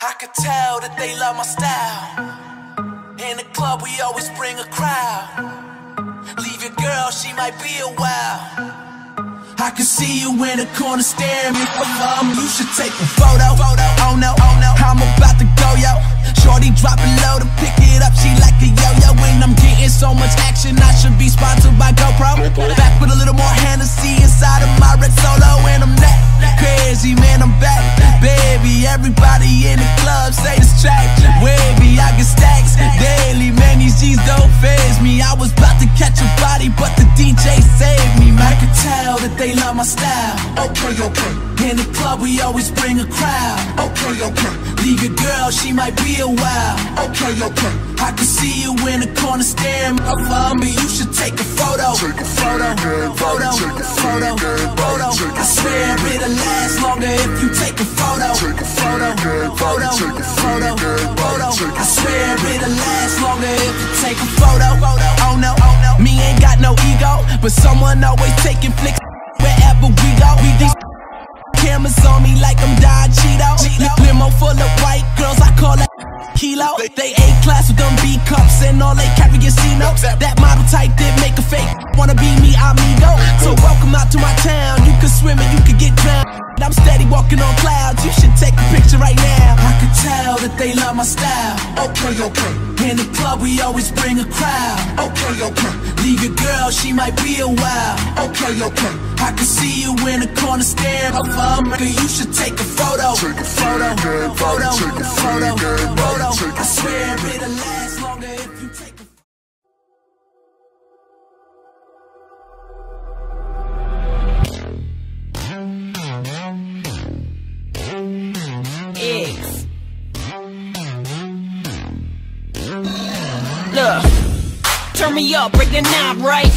I could tell that they love my style. In the club, we always bring a crowd. Leave your girl, she might be a while. I can see you in the corner staring me for love. You should take a photo. Oh no, oh no, I'm about to go, yo. Shorty drop it low to pick it up. She like a yo-yo. When I'm getting so much action, I should be sponsored by Everybody in the club say this track wavy. I get stacks daily, man. These G's don't faze me. I was about to catch a body, but the DJ saved me, man. I could tell that they love my style. Okay, okay. In the club, we always bring a crowd. Okay, okay. Leave your girl, she might be a while. Okay, okay. I can see you in the corner staring up for me. You should take a photo. Take a photo, take a photo, a photo. Take a Photo, photo, photo, photo. a I swear it'll last longer if you take a photo. Oh no, oh no. Me ain't got no ego, but someone always taking flicks wherever we go. We these cameras on me like I'm Don Cheeto. Limo full of white girls, I call that kilo. They A class with them B cups and all they carry is C notes. That model type did make a fake. Wanna be me, amigo. So welcome out to my town. You can they love my style. Okay, okay. In the club, we always bring a crowd. Okay, okay. Leave your girl, she might be a while. Okay, okay. I can see you in the corner staring up for me. You should take a photo. Take a photo, photo, photo, photo. a I swear Look, turn me up, break the knob right.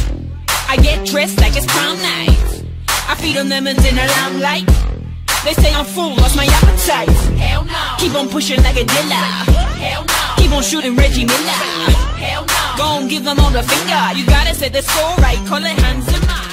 I get dressed like it's prom night. I feed on lemons in the limelight. They say I'm full, lost my appetite. Hell no. Keep on pushing like a dealer. Hell no. Keep on shooting Reggie Miller. Hell no. Go and give them all the finger. You gotta set the score right, call it hands in my